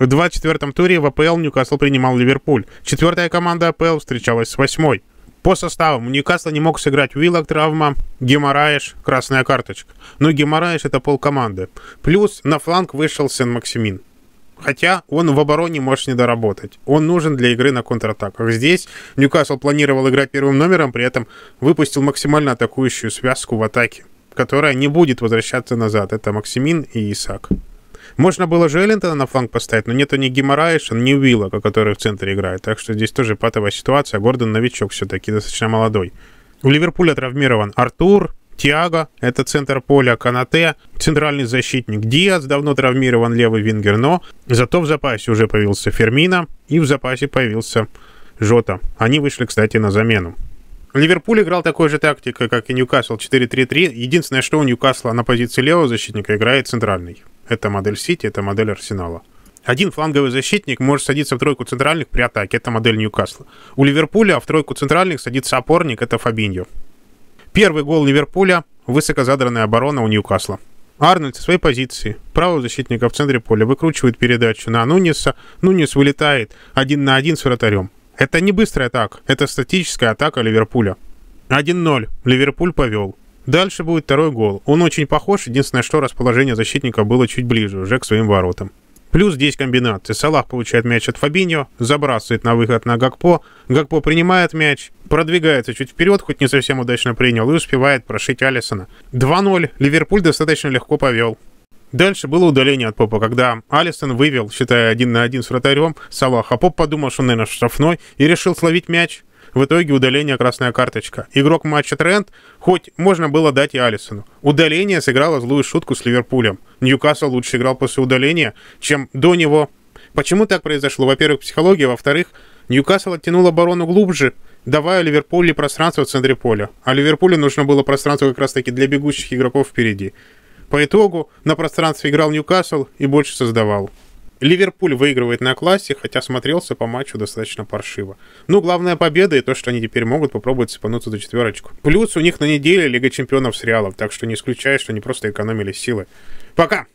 В 24-м туре в АПЛ Ньюкасл принимал Ливерпуль. Четвертая команда АПЛ встречалась с восьмой. По составам у Ньюкасла не мог сыграть Уиллок травма, Геморраеш, красная карточка. Но Геморраеш это полкоманды. Плюс на фланг вышел Сен-Максимин. Хотя он в обороне может не доработать. Он нужен для игры на контратаках. Здесь Ньюкасл планировал играть первым номером, при этом выпустил максимально атакующую связку в атаке, которая не будет возвращаться назад. Это Максимин и Исаак. Можно было же Эллентона на фланг поставить, но нету ни Гимараиша, ни Уиллока, который в центре играет. Так что здесь тоже патовая ситуация. Гордон новичок все-таки, достаточно молодой. У Ливерпуля травмирован Артур, Тиаго, это центр поля, Канате, центральный защитник Диас, давно травмирован левый вингер, но зато в запасе уже появился Фермина и в запасе появился Жота. Они вышли, кстати, на замену. Ливерпуль играл такой же тактикой, как и Ньюкасл 4-3-3. Единственное, что у Ньюкасла на позиции левого защитника играет центральный. Это модель Сити, это модель Арсенала. Один фланговый защитник может садиться в тройку центральных при атаке, это модель Ньюкасла. У Ливерпуля в тройку центральных садится опорник, это Фабиньо. Первый гол Ливерпуля – высоко задранная оборона у Ньюкасла. Арнольд со своей позиции, правого защитника в центре поля, выкручивает передачу на Нуниса. Нунис вылетает один на один с вратарем. Это не быстрая атака, это статическая атака Ливерпуля. 1-0. Ливерпуль повел. Дальше будет второй гол. Он очень похож, единственное, что расположение защитника было чуть ближе, уже к своим воротам. Плюс здесь комбинация. Салах получает мяч от Фабиньо, забрасывает на выход на Гакпо. Гакпо принимает мяч, продвигается чуть вперед, хоть не совсем удачно принял, и успевает прошить Алисона. 2-0. Ливерпуль достаточно легко повел. Дальше было удаление от Попа, когда Алисон вывел, считая один на один с вратарем, Салах, а Поп подумал, что, наверное, штрафной, и решил словить мяч. В итоге удаление красная карточка. Игрок матча Трент, хоть можно было дать и Алисону. Удаление сыграло злую шутку с Ливерпулем. Ньюкасл лучше играл после удаления, чем до него. Почему так произошло? Во-первых, психология, во-вторых, Ньюкасл оттянул оборону глубже, давая Ливерпулю пространство в центре поля. А Ливерпулю нужно было пространство как раз-таки для бегущих игроков впереди. По итогу на пространстве играл Ньюкасл и больше создавал. Ливерпуль выигрывает на классе, хотя смотрелся по матчу достаточно паршиво. Ну, главная победа и то, что они теперь могут попробовать цепануться за четверочку. Плюс у них на неделе Лига Чемпионов с Реалом, так что не исключаю, что они просто экономили силы. Пока!